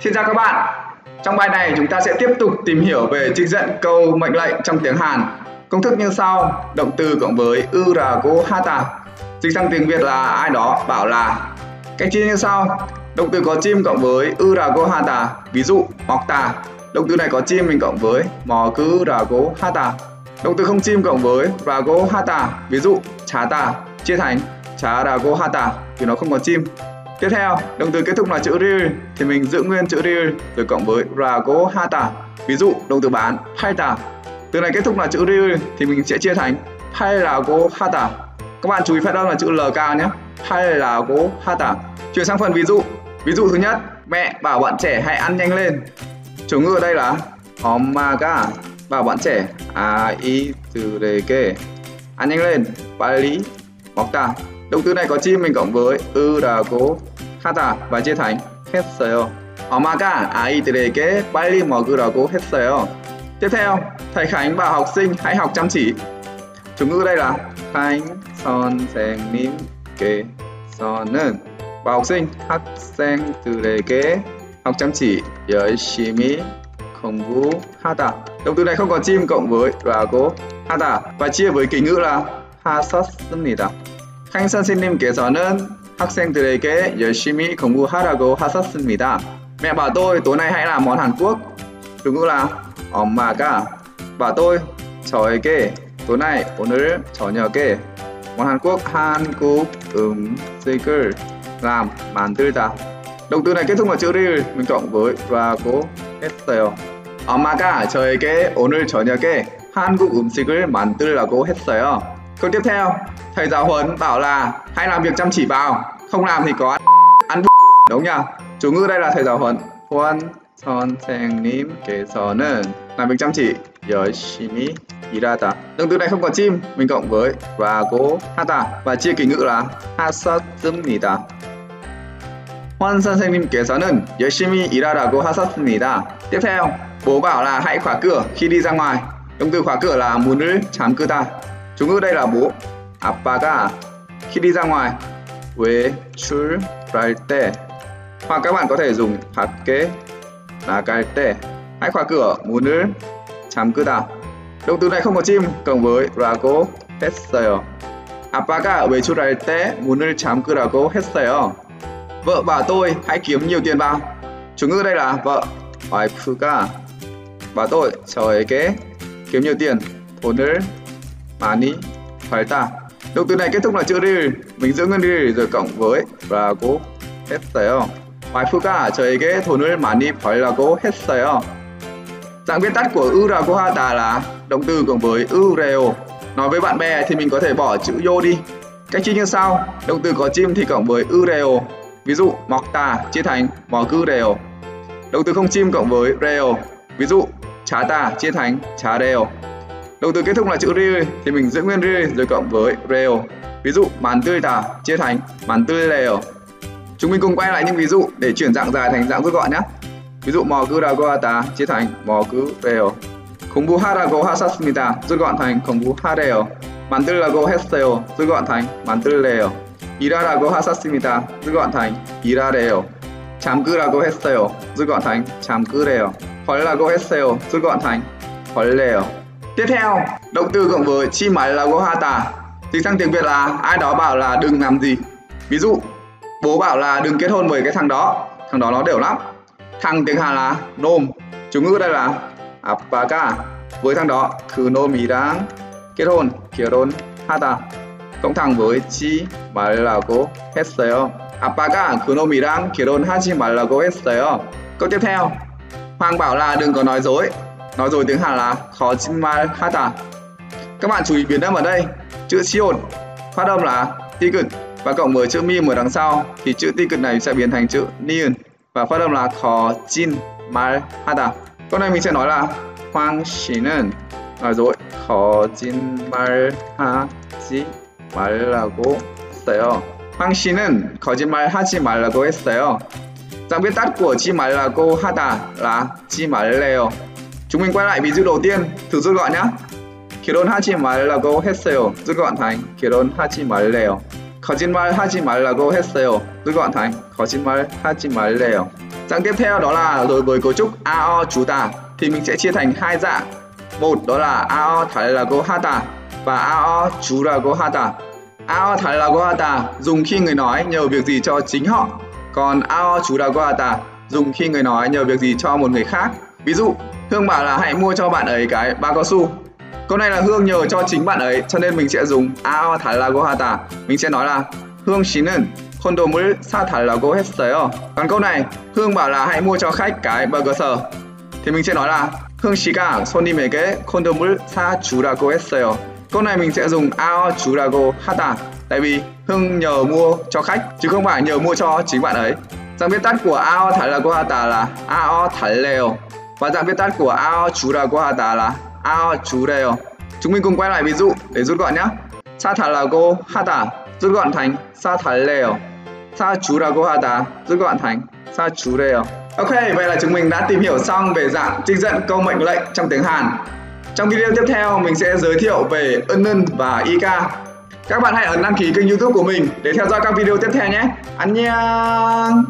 Xin chào các bạn. Trong bài này chúng ta sẽ tiếp tục tìm hiểu về trích dẫn câu mệnh lệnh trong tiếng Hàn. Công thức như sau: động từ cộng với ư go hata. Dịch sang tiếng Việt là ai đó bảo là. Cách chia như sau: động từ có chim cộng với ư go hata. Ví dụ mọc tà. Động từ này có chim mình cộng với mò cứ là go hata. Động từ không chim cộng với là go hata. Ví dụ chá tà chia thành chá là go hata vì nó không có chim. Tiếp theo, động từ kết thúc là chữ rear thì mình giữ nguyên chữ rear rồi cộng với rago hata. Ví dụ, động từ bán haita. Từ này kết thúc là chữ rear thì mình sẽ chia thành rago hata. Các bạn chú ý phát âm là chữ lk nhé. rago hata. Chuyển sang phần ví dụ. Ví dụ thứ nhất, mẹ bảo bạn trẻ hãy ăn nhanh lên. Chủ ngữ ở đây là omaga bảo bạn trẻ ai từ đề kê ăn nhanh lên ba lý mọc ta động từ này có chim mình cộng với ư đà cố 하다 và chia thành 했어요. 엄마가 아이들에게 빨리 먹으라고 했어요. Tiếp theo, thầy Khánh bảo học sinh hãy học chăm chỉ. Chủ ngữ đây là Khánh 선생님께서는 bảo học sinh 학생들에게 học chăm chỉ 열심히 공부하다. Động từ này không có chim cộng với 라고 하다 và chia với ký ngữ là 하셨습니다. 칸 선생님께서는 학생들에게 열심히 공부하라고 하셨습니다. Mẹ bảo tôi tối nay hãy làm món Hàn Quốc. Ngữ là 엄마가 bảo tôi 저에게 tối nay 오늘 저녁에 món Hàn Quốc 한국 음식을 làm 만들다. động từ này kết thúc bằng chữ 를 mình cộng với 라고 했어요. 엄마가 저에게 오늘 저녁에 한국 음식을 만들라고 했어요. Câu tiếp theo, thầy giáo huấn bảo là hãy làm việc chăm chỉ vào, không làm thì có ăn, ăn đúng nhỉ? Chủ ngữ đây là thầy giáo huấn. huấn 선생님께서는 làm việc chăm chỉ 열심히 일하다. động từ này không có chim, mình cộng với 라고 하다 và chia ký ngữ là 하셨습니다. Huân 선생님께서는 열심히 일하라고 하셨습니다. Tiếp theo, bố bảo là hãy khóa cửa khi đi ra ngoài. Động từ khóa cửa là 문을 잠그다. Chủ ngữ đây là bố. 아빠가 khi đi ra ngoài 외출할 때 hoặc các bạn có thể dùng 밖에 나갈 때 hãy khóa cửa 문을 잠그다. động từ này không có chim cộng với 라고 했어요. 아빠가 외출할 때 문을 잠그라고 했어요. Vợ bảo tôi hãy kiếm nhiều tiền vào. Chủ ngữ đây là vợ. 와이프가 bảo tôi 저에게 kiếm nhiều tiền. 돈을 많이 벌다. Động từ này kết thúc là chữ 를. mình giữ nguyên 를 rồi cộng với 라고 했어요. 와이프가 저에게 돈을 많이 벌라고 했어요. Dạng viết tắt của 으라고 하다 là động từ cộng với 으래요. Nói với bạn bè thì mình có thể bỏ chữ yo đi. Cách chia như sau, động từ có chim thì cộng với 으래요. Ví dụ 먹다 chia thành 먹으래요. Động từ không chim cộng với 래요. Ví dụ 자다 chia thành 자래요. Động từ kết thúc là chữ ril thì mình giữ nguyên ril rồi cộng với rel. Ví dụ, màn tươi tả chia thành màn tươi lèo. Chúng mình cùng quay lại những ví dụ để chuyển dạng dài thành dạng rút gọn nhé. Ví dụ, mò cứ đào goa tả chia thành mò cứ rel. Khủng bố hara go hasasmita rút gọn thành khủng bố harel. Màn tươi là go hestel rút gọn thành màn tươi lèo. Ira là ha hasasmita rút gọn thành ira rel. Chám cứ là go hestel rút gọn thành chám cứ rel. Hỏi là go hestel rút gọn thành hỏi lèo. Tiếp theo, động từ cộng với chi máy là gohata. Dịch sang tiếng Việt là ai đó bảo là đừng làm gì. Ví dụ, bố bảo là đừng kết hôn với cái thằng đó, thằng đó nó đều lắm. Thằng tiếng Hàn là nôm, chủ ngữ đây là 아빠가 với thằng đó 그 놈이랑 kết hôn 결혼 하다. Cộng thẳng với chi 말라고 했어요. 아빠가 그 놈이랑 결혼하지 말라고 했어요. Câu tiếp theo, Hoàng bảo là đừng có nói dối, Nói rồi tiếng Hàn là khó hát à. Các bạn chú ý biến âm ở đây. Chữ siêu phát âm là ti cực và cộng với chữ mi ở đằng sau thì chữ ti cực này sẽ biến thành chữ niên và phát âm là khó chin mal hada. À? Câu này mình sẽ nói là hoang xinen à rồi khó chin mal ha chi mal là cố sẹo. Hoang xinen khó chin mal ha chi mal là cố sẹo. Dạng viết tắt của chi mal là cô hada là chi mal leo. Chúng mình quay lại ví dụ đầu tiên, thử rút gọn nhé. 결혼하지 말라고 했어요. rút gọn thành 결혼하지 말래요. 거짓말 하지 말라고 했어요. rút gọn thành 거짓말 하지 말래요. Dạng tiếp theo đó là đối với cấu trúc AO chú tả thì mình sẽ chia thành hai dạng. Một đó là AO 달라고 하다 và AO 주라고 하다. AO 달라고 하다 dùng khi người nói nhờ việc gì cho chính họ. Còn AO 주라고 하다 dùng khi người nói nhờ việc gì cho một người khác. Ví dụ, Hương bảo là hãy mua cho bạn ấy cái bao cao su. Câu này là Hương nhờ cho chính bạn ấy cho nên mình sẽ dùng AO 달라고 하다. Mình sẽ nói là Hương 씨는 콘돔을 사달라고 했어요. Còn câu này, Hương bảo là hãy mua cho khách cái burger sờ. Thì mình sẽ nói là Hương 씨가 손님에게 콘돔을 사주라고 했어요. Câu này mình sẽ dùng ao 주라고 하다. Tại vì Hương nhờ mua cho khách chứ không phải nhờ mua cho chính bạn ấy. Dạng viết tắt của ao 달라고 하다 là ao 달래요. và dạng viết tắt của ao chú là qua tà là ao chú đều. Chúng mình cùng quay lại ví dụ để rút gọn nhé. Sa thả là go ha tả rút gọn thành sa thả lèo. Sa chú là go ha tả rút gọn thành sa chú đều. Ok, vậy là chúng mình đã tìm hiểu xong về dạng trích dẫn câu mệnh lệnh trong tiếng Hàn. Trong video tiếp theo, mình sẽ giới thiệu về Ân và IK. Các bạn hãy ấn đăng ký kênh youtube của mình để theo dõi các video tiếp theo nhé. Annyeong!